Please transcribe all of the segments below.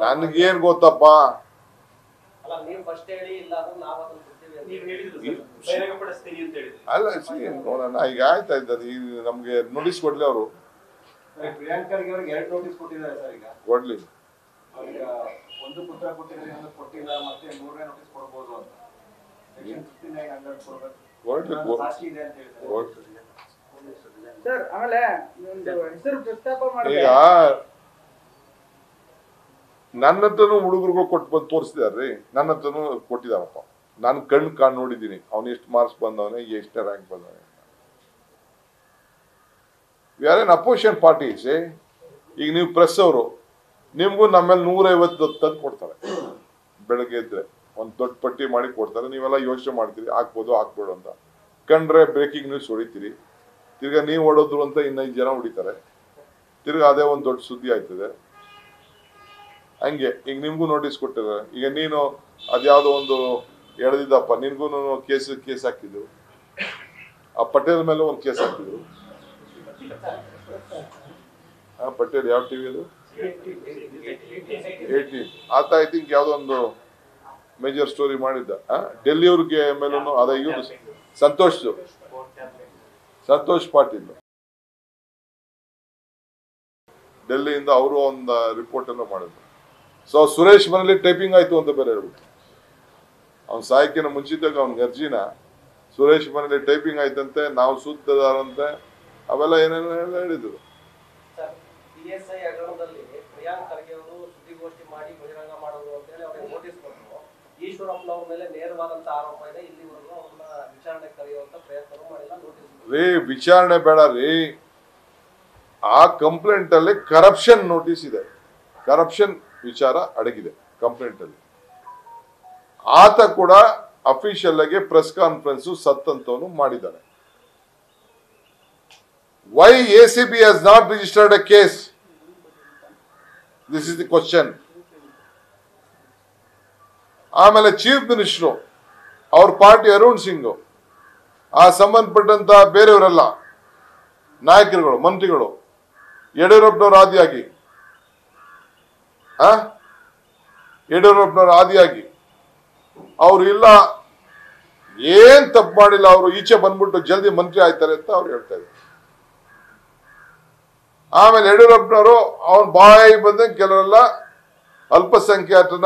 ನನ್ಗೇನ್ ಗೊತ್ತಪ್ಪ? ಅಲ್ಲ ನೀವು ಫಸ್ಟ್ ಹೇಳಿ ಇಲ್ಲ ಅಂದ್ರೆ ನಾವು ಅದನ್ನ ನೀವು ಹೇಳಿದ್ರು ಸರ್. ಬಹಿರಂಗಪಡಿಸ್ತೀನಿ ಅಂತ ಹೇಳಿದ್ರಿ ಅಲ್ಲ ಸಿ ನೋಡೋಣ. ಈಗ ಆಯ್ತಾ ಇದ್ದಾರೆ ಈಗ ನಮ್ಗೆ ನೋಟಿಸ್ ಕೊಡ್ಲಿ ಅವರು. ಪ್ರಿಯಾಂಕ್ ಖರ್ಗೆ ಅವ್ರಿಗೆ ಎರಡು ನೋಟಿಸ್ ಕೊಟ್ಟಿದ್ದಾರೆ ಸರ್ ಈಗ. ಕೊಡ್ಲಿ. ಒಂದು ಪುತ್ರ ಕೊಟ್ಟಿದ್ರೆ ಕೊಟ್ಟಿಲ್ಲ ಮತ್ತೆ ಮೂರನೇ ನೋಟಿಸ್ ಕೊಡ್ಬೋದು ಅಂತ. ಕೊಡ್ಲಿ ಕೊಡ್ಲಿ ಸರ್ ಆಮೇಲೆ ಒಂದು ಹೆಸರು ಪ್ರಸ್ತಾಪ ಮಾಡಿದ್ರೆ ಈಗ ಹುಡುಗರು ಹತ್ರನು ಹುಡುಗರುಗಳು ಕೊಟ್ಟು ಬಂದು ತೋರಿಸಿದಾರ್ರಿ. ನನ್ನತನು ಕೊಟ್ಟಿದಾರಪ್ಪ ನಾನು ಕಣ್ಣು ಕಾಣ್ ನೋಡಿದ್ದೀನಿ. ಅವನು ಎಷ್ಟು ಮಾರ್ಕ್ಸ್ ಬಂದವನೆ ಎಷ್ಟು ರ್ಯಾಂಕ್ ಬಂದವನೆ. ಆರ್ ಎನ್ ಅಪೋಸಿಷನ್ ಪಾರ್ಟೀಸ್ ಈಗ ನೀವು ಪ್ರೆಸ್ ಅವರು ನಿಮ್ಗೂ ನಮ್ಮೇಲೆ ನೂರೈವತ್ತು ತಂದು ಕೊಡ್ತಾರೆ. ಬೆಳಗ್ಗೆ ಎದ್ರೆ ಒಂದು ದೊಡ್ಡ ಪಟ್ಟಿ ಮಾಡಿ ಕೊಡ್ತಾರೆ. ನೀವೆಲ್ಲ ಯೋಚನೆ ಮಾಡ್ತೀರಿ ಹಾಕ್ಬೋದು ಹಾಕ್ಬೋದು ಅಂತ. ಕಂಡ್ರೆ ಬ್ರೇಕಿಂಗ್ ನ್ಯೂಸ್ ಹೊಡಿತೀರಿ. ತಿರ್ಗಾ ನೀವು ಓಡೋದ್ರು ಅಂತ ಇನ್ನೈದು ಜನ ಹೊಡಿತಾರೆ. ತಿರ್ಗಾ ಅದೇ ಒಂದು ದೊಡ್ಡ ಸುದ್ದಿ ಆಯ್ತದೆ. ಹಂಗೆ, ಈಗ ನಿಮ್ಗೂ ನೋಟಿಸ್ ಕೊಟ್ಟಿದ್ದಾರೆ ಈಗ ನೀನು ಅದ್ಯಾವುದೋ ಒಂದು ಎಳೆದಿದ್ದಪ್ಪ ನಿನ್ಗೂ ಕೇಸ್ ಕೇಸ್ ಹಾಕಿದ್ರು. ಆ ಪಟೇಲ್ ಮೇಲೆ ಒಂದು ಕೇಸ್ ಹಾಕಿದ್ರು. ಆ ಪಟೇಲ್ ಯಾವ ಟಿವಿ ಅದು? ಏಟಿ ಆತ ಐ ಥಿಂಕ್ ಯಾವ್ದೋ ಒಂದು ಮೇಜರ್ ಸ್ಟೋರಿ ಮಾಡಿದ್ದ? ಡೆಲ್ಲಿಯವ್ರಿಗೆ ಮೇಲೂ ಅದ ಇವ್ರು ಸಂತೋಷ್ ಸಂತೋಷ್ ಪಾಟೀಲ್. ಡೆಲ್ಲಿಯಿಂದ ಅವರು ಒಂದು ರಿಪೋರ್ಟ್ ಎಲ್ಲ ಮಾಡಿದ್ರು. ಸೊ ಸುರೇಶ್ ಮನೇಲಿ ಟೈಪಿಂಗ್ ಆಯ್ತು ಅಂತ ಬೇರೆ ಹೇಳ್ಬಿಟ್ಟು ಅವ್ನ ಸಾಯಕಿನ ಮುಂಚಿತಾಗ ಅವ್ನ ಅರ್ಜಿನ, ಸುರೇಶ್ ಮನೇಲಿ ಟೈಪಿಂಗ್ ಆಯ್ತಂತೆ, ನಾವು ಸೂತ್ರದಾರಂತೆ ಅವೆಲ್ಲ ಏನೇನು ಹೇಳಿದ್ರು. ಅವರು ಸುದ್ದಿಗೋಷ್ಠಿ ಮಾಡಿ ಬಹಿರಂಗ ಮಾಡೋದು ಅಂತ ಹೇಳಿ ಅವರಿಗೆ ನೋಟಿಸ್ ಕೊಟ್ಟರು ಅವ್ರನ್ನ ವಿಚಾರಣೆ ರೀ, ವಿಚಾರಣೆ ಬೇಡ ರೀ. ಆ ಕಂಪ್ಲೇಂಟ್ ಅಲ್ಲಿ ಕರಪ್ಷನ್ ನೋಟಿಸ್ ಇದೆ. ಕರಪ್ಷನ್ ವಿಚಾರ ಅಡಗಿದೆ ಕಂಪ್ಲೇಂಟ್ ಅಲ್ಲಿ ಆತ ಕೂಡ ಅಫಿಷಿಯಲ್ ಆಗಿ ಪ್ರೆಸ್ ಕಾನ್ಫರೆನ್ಸ್ ಸತ್ತಂತವನು ಮಾಡಿದ್ದಾನೆ. Why A C B has not registered a case this is the question ಆಮೇಲೆ ಚೀಫ್ ಮಿನಿಸ್ಟ್ರು, ಅವ್ರ ಪಾರ್ಟಿ ಅರುಣ್ ಸಿಂಗ್. ಆ ಸಂಬಂಧಪಟ್ಟಂತ ಬೇರೆಯವರೆಲ್ಲ, ನಾಯಕರುಗಳು, ಮಂತ್ರಿಗಳು, ಯಡಿಯೂರಪ್ಪನವ್ರ ಆದಿಯಾಗಿ. ಆ? ಯಡಿಯೂರಪ್ಪನವ್ರ ಆದಿಯಾಗಿ. ಅವ್ರು ಇಲ್ಲ, ಏನ್ ತಪ್ಪು ಮಾಡಿಲ್ಲ, ಅವರು ಈಚೆ ಬಂದ್ಬಿಟ್ಟು ಜಲ್ದಿ ಮಂತ್ರಿ ಆಯ್ತಾರೆ ಅಂತ ಅವ್ರು ಹೇಳ್ತಾ ಇದ್ದಾರೆ. ಆಮೇಲೆ ಯಡಿಯೂರಪ್ಪನವರು, ಅವನ್ ಬಾಯಿ ಬಂದಂಗೆ ಕೆಲವರೆಲ್ಲ ಅಲ್ಪಸಂಖ್ಯಾತನ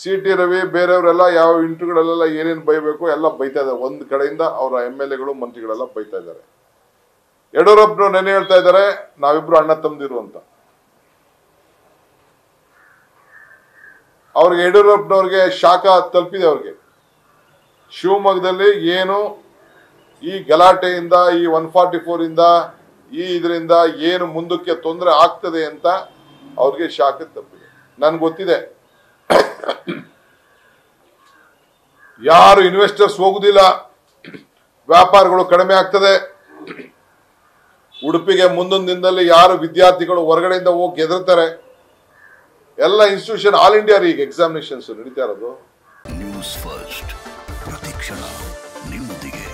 ಸಿ ಟಿ ರವಿ, ಬೇರೆಯವರೆಲ್ಲ ಯಾವ ಇಂಟರ್ವ್ಯೂಗಳಲ್ಲೆಲ್ಲ ಏನೇನು ಬೈಬೇಕು ಎಲ್ಲ ಬೈತಾ ಇದ್ದಾರೆ. ಒಂದು ಕಡೆಯಿಂದ ಅವರ ಎಂ ಎಲ್ ಎಗಳು ಮಂತ್ರಿಗಳೆಲ್ಲ ಬೈತಾ ಇದ್ದಾರೆ. ಯಡಿಯೂರಪ್ಪನವ್ರು ನೆನೆ ಹೇಳ್ತಾ ಇದ್ದಾರೆ, ನಾವಿಬ್ರು ಅಣ್ಣ ತಂದಿರು ಅಂತ. ಅವ್ರಿಗೆ ಯಡಿಯೂರಪ್ಪನವ್ರಿಗೆ ಶಾಖ ತಲುಪಿದೆ ಅವ್ರಿಗೆ. ಶಿವಮೊಗ್ಗದಲ್ಲಿ ಏನು ಈ ಗಲಾಟೆಯಿಂದ, ಈ ಒನ್ ಫಾರ್ಟಿ ಫೋರ್ ಇಂದ ಈ ಇದರಿಂದ ಏನು ಮುಂದಕ್ಕೆ ತೊಂದರೆ ಆಗ್ತದೆ ಅಂತ ಅವ್ರಿಗೆ ಶಾಖ ತಪ್ಪಿದೆ ನನ್ಗೆ ಗೊತ್ತಿದೆ. ಯಾರು ಇನ್ವೆಸ್ಟರ್ಸ್ ಹೋಗುದಿಲ್ಲ, ವ್ಯಾಪಾರಗಳು ಕಡಿಮೆ ಆಗ್ತದೆ. ಉಡುಪಿಗೆ ಮುಂದಿನ ದಿನದಲ್ಲಿ ಯಾರು ವಿದ್ಯಾರ್ಥಿಗಳು ಹೊರಗಡೆಯಿಂದ ಹೋಗಿ ಹೆದರ್ತಾರೆ. ಎಲ್ಲ ಇನ್ಸ್ಟಿಟ್ಯೂಷನ್ ಆಲ್ ಇಂಡಿಯಾ ಈಗ ಎಕ್ಸಾಮಿನೇಷನ್ಸ್ ನಡೀತಾ ಇರೋದು. ನ್ಯೂಸ್ ಫಸ್ಟ್ ಪ್ರತಿಕ್ಷಣ, ನಿಮ್ಮೊಂದಿಗೆ.